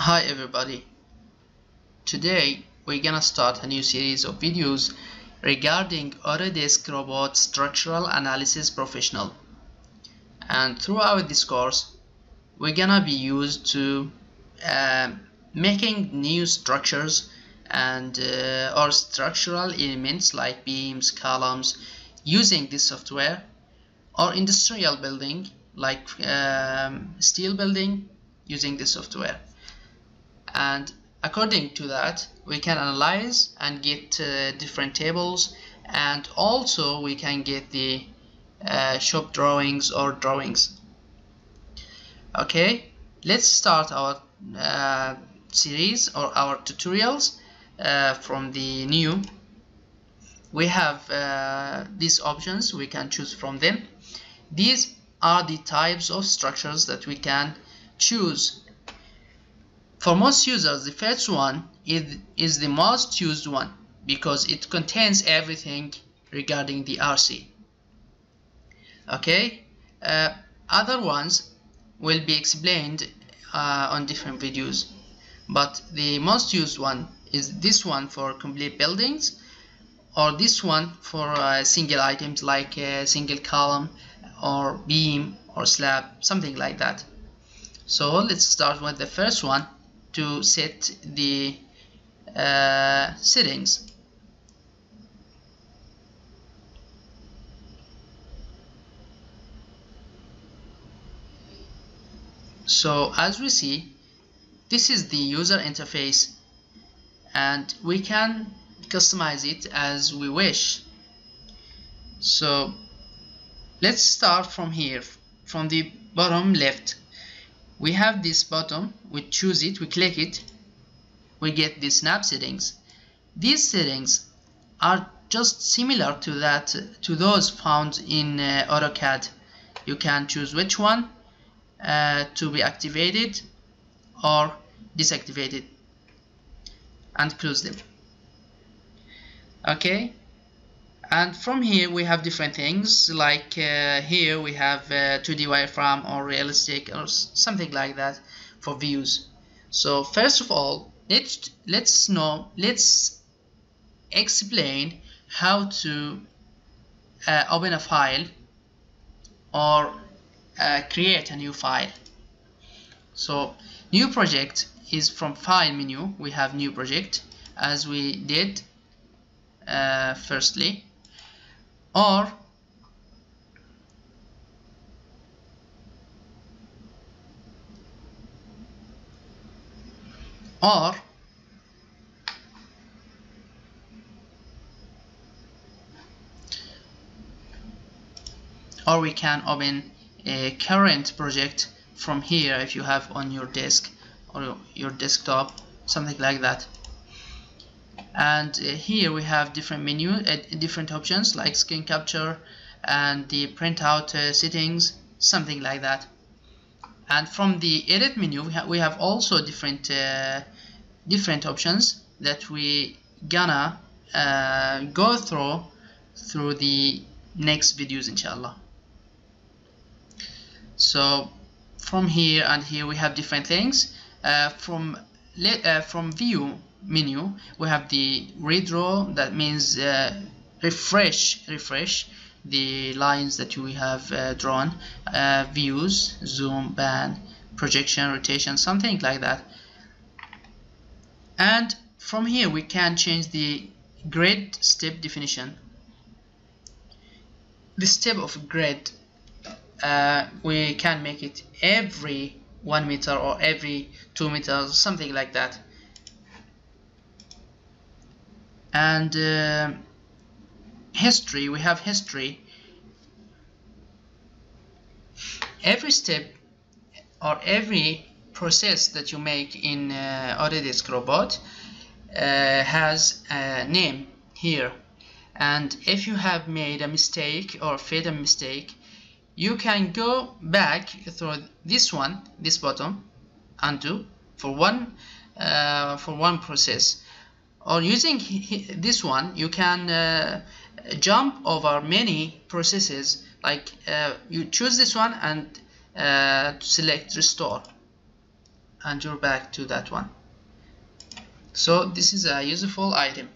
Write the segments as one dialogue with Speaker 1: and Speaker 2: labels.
Speaker 1: Hi everybody. Today we're gonna start a new series of videos regarding Autodesk Robot Structural Analysis Professional. And throughout this course we're gonna be used to uh, making new structures and uh, or structural elements like beams, columns using this software or industrial building like um, steel building using this software and according to that we can analyze and get uh, different tables. And also we can get the uh, shop drawings or drawings. Okay let's start our uh, series or our tutorials uh, from the new. We have uh, these options. We can choose from them. These are the types of structures that we can choose for most users, the first one is, is the most used one because it contains everything regarding the RC. Okay, uh, other ones will be explained uh, on different videos, but the most used one is this one for complete buildings or this one for uh, single items like a single column or beam or slab, something like that. So let's start with the first one to set the uh, settings. So as we see this is the user interface and we can customize it as we wish. So let's start from here from the bottom left we have this button we choose it we click it we get the snap settings. These settings are just similar to that to those found in uh, AutoCAD. You can choose which one uh, to be activated or deactivated and close them. Okay and from here we have different things. Like uh, here we have uh, 2D wireframe or realistic or something like that for views. So first of all let's let's know let's explain how to uh, open a file or uh, create a new file. So new project is from file menu. We have new project as we did uh, firstly or or or we can open a current project from here if you have on your desk or your desktop something like that and uh, here we have different menu uh, different options like screen capture and the printout uh, settings something like that. And from the edit menu we, ha we have also different uh, different options that we gonna uh, go through through the next videos inshallah. So from here and here we have different things. Uh, from from view menu we have the redraw that means uh, refresh refresh the lines that we have uh, drawn uh, views zoom pan projection rotation something like that. And from here we can change the grid step definition. The step of grid uh, we can make it every one meter or every two meters something like that and uh, history we have history. Every step or every process that you make in uh, Autodesk Robot uh, has a name here. And if you have made a mistake or failed a mistake you can go back through this one this button undo for one uh, for one process or using this one you can uh, jump over many processes. Like uh, you choose this one and uh, select restore. And you're back to that one. So this is a useful item.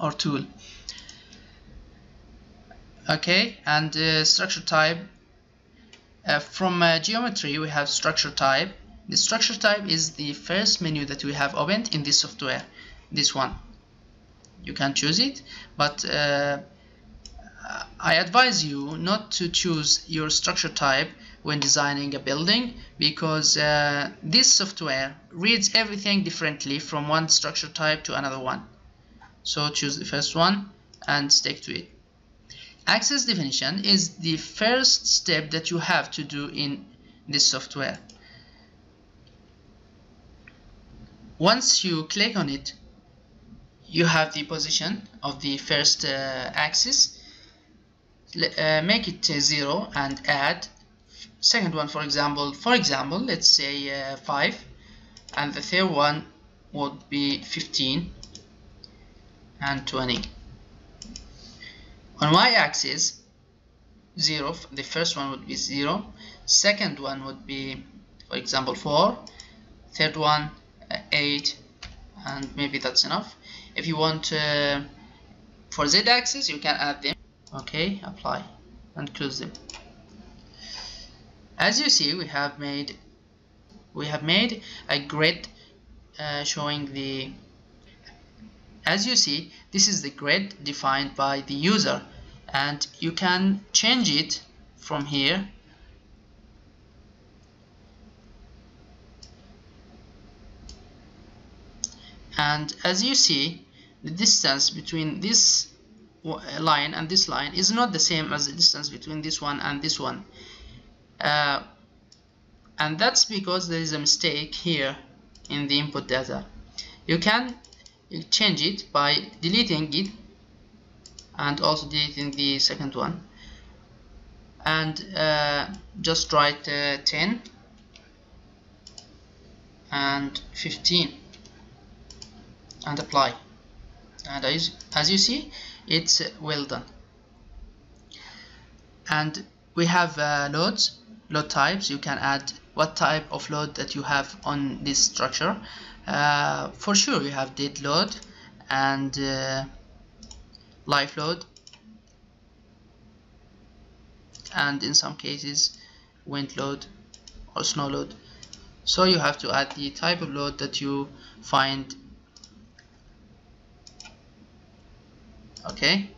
Speaker 1: Or tool. Okay and uh, structure type. Uh, from uh, geometry we have structure type. The structure type is the first menu that we have opened in this software this one. You can choose it but uh, I advise you not to choose your structure type when designing a building because uh, this software reads everything differently from one structure type to another one. So choose the first one and stick to it. Axis definition is the first step that you have to do in this software. Once you click on it you have the position of the first uh, axis. Uh, make it uh, 0 and add second one for example. For example let's say uh, 5 and the third one would be 15 and 20 on y-axis 0 the first one would be 0 second one would be for example 4 third one uh, 8 and maybe that's enough if you want uh, for z-axis you can add them. Okay apply and close them. As you see we have made we have made a grid uh, showing the as you see this is the grid defined by the user. And you can change it from here. And as you see the distance between this line and this line is not the same as the distance between this one and this one. Uh, and that's because there is a mistake here in the input data. You can change it by deleting it and also deleting the second one. And uh, just write uh, 10 and 15 and apply and as, as you see it's well done. And we have uh, loads load types. You can add what type of load that you have on this structure. Uh, for sure you have dead load and uh, live load. And in some cases wind load or snow load. So you have to add the type of load that you find okay.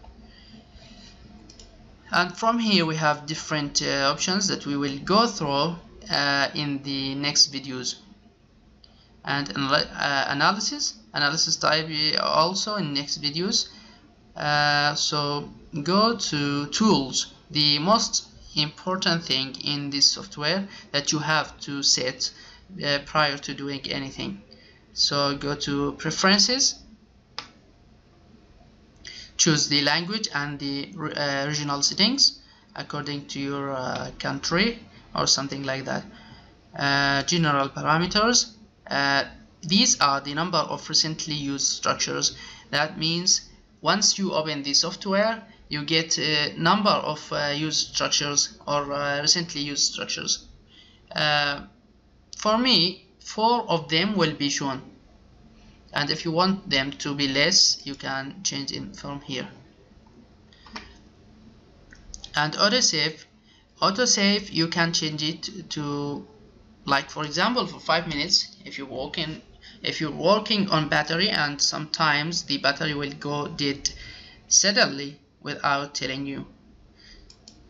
Speaker 1: And from here we have different uh, options that we will go through uh, in the next videos. And uh, analysis analysis type also in next videos. Uh, so go to tools. The most important thing in this software that you have to set uh, prior to doing anything. So go to preferences choose the language and the uh, regional settings according to your uh, country or something like that. Uh, general parameters uh, these are the number of recently used structures. That means once you open the software you get a number of uh, used structures or uh, recently used structures. For me four of them will be shown and if you want them to be less you can change it from here. And autosave autosave you can change it to like for example for five minutes if you walk in if you're working on battery and sometimes the battery will go dead suddenly without telling you.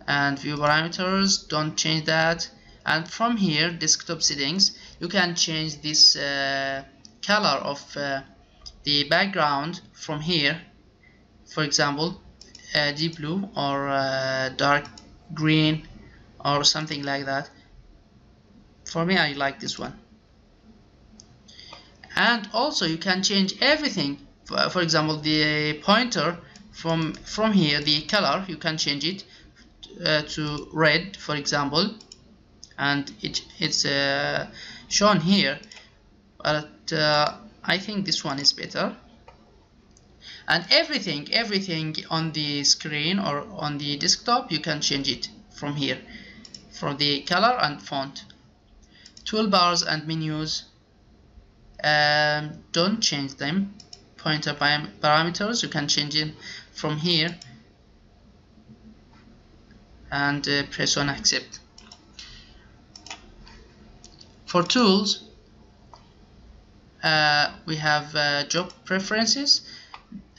Speaker 1: And view parameters don't change that. And from here desktop settings you can change this uh, color of uh, the background from here for example uh, deep blue or uh, dark green or something like that. For me I like this one. And also you can change everything. For, for example the pointer from from here the color you can change it uh, to red for example. And it, it's uh, shown here but uh, I think this one is better. And everything everything on the screen or on the desktop you can change it from here. For the color and font. Toolbars and menus. Um, don't change them. Pointer parameters you can change it from here. And uh, press on accept. For tools uh, we have uh, job preferences.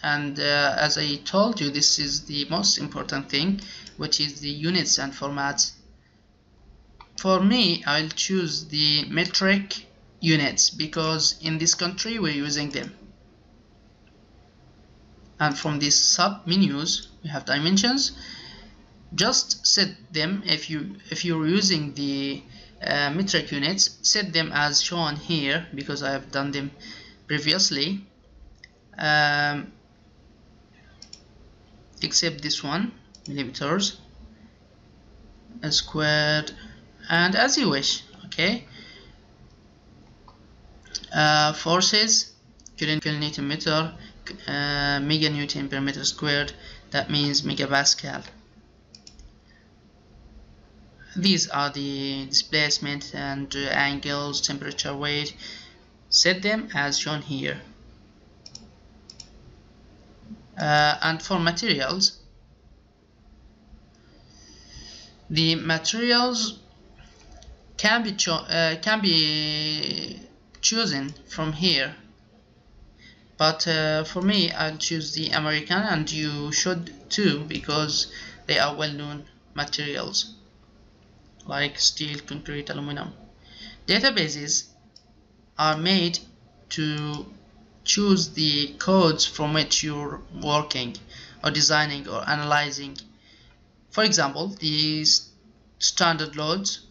Speaker 1: And uh, as I told you this is the most important thing which is the units and formats. For me I'll choose the metric units because in this country we're using them. And from these sub menus we have dimensions. Just set them if you if you're using the uh, metric units set them as shown here because I have done them previously. Um, except this one millimeters squared and as you wish okay? Uh, forces kilonewton meter uh, meganewton per meter squared that means megapascal these are the displacement and uh, angles temperature weight. Set them as shown here. Uh, and for materials the materials can be uh, can be chosen from here. But uh, for me I'll choose the American and you should too because they are well-known materials like steel, concrete, aluminum. Databases are made to choose the codes from which you're working or designing or analyzing. For example, these standard loads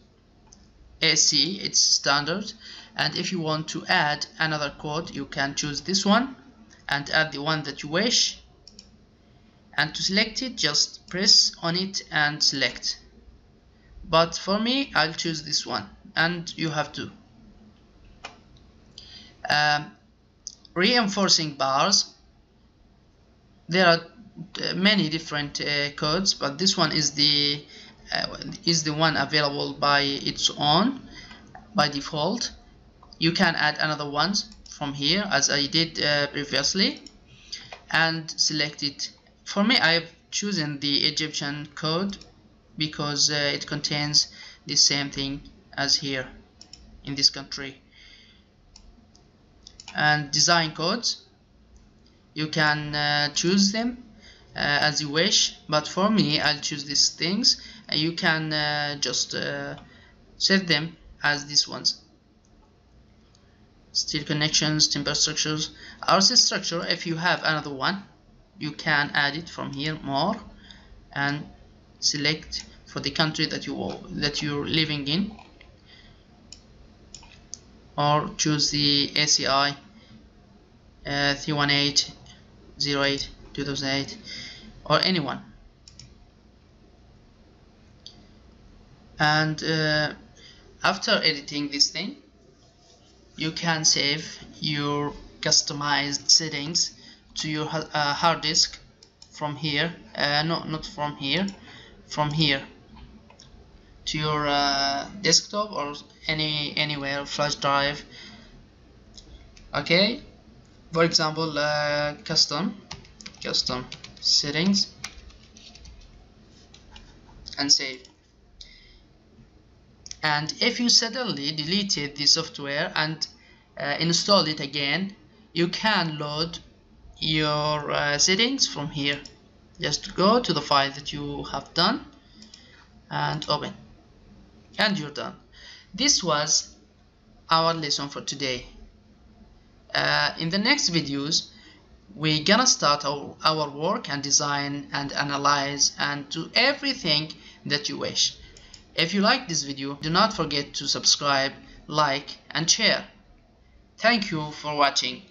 Speaker 1: AC it's standard and if you want to add another code you can choose this one and add the one that you wish and to select it just press on it and select but for me I'll choose this one. And you have to um, reinforcing bars. There are uh, many different uh, codes but this one is the uh, is the one available by its own by default. You can add another ones from here as I did uh, previously and select it. For me I've chosen the Egyptian code because uh, it contains the same thing as here in this country. And design codes you can uh, choose them uh, as you wish but for me I'll choose these things. And you can uh, just uh, set them as these ones. Steel connections timber structures RC structure if you have another one you can add it from here more and select for the country that you that you're living in or choose the ACI uh, 318 08 2008 or anyone. And uh, after editing this thing you can save your customized settings to your uh, hard disk from here uh, no not from here from here to your uh, desktop or any anywhere flash drive. Okay. For example uh, custom custom settings and save. And if you suddenly deleted the software and uh, install it again you can load your uh, settings from here just go to the file that you have done and open and you're done this was our lesson for today uh, in the next videos we're gonna start our, our work and design and analyze and do everything that you wish if you like this video, do not forget to subscribe, like and share. Thank you for watching.